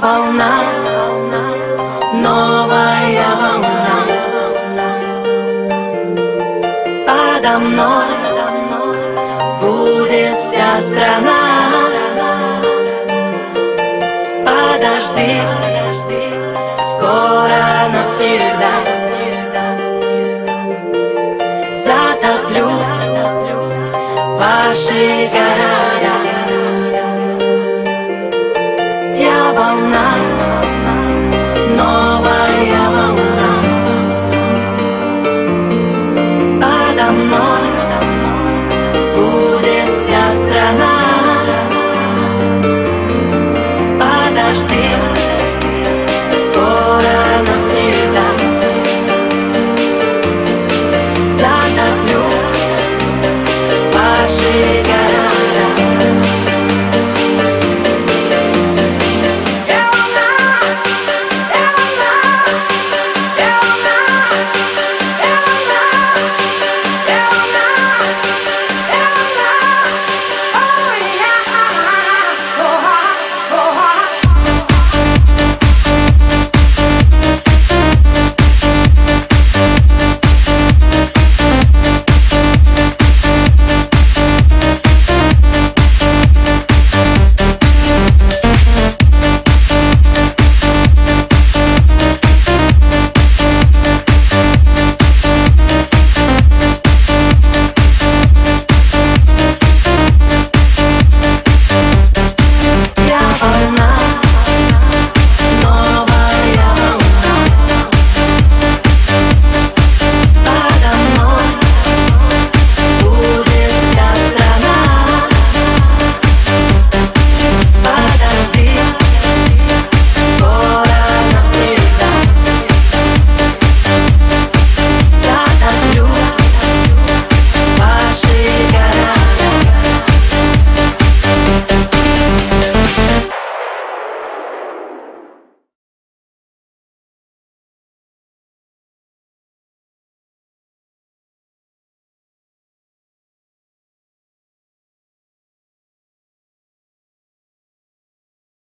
волна, новая волна. Подо мной будет вся страна. Подожди, скоро навсегда. Затоплю ваши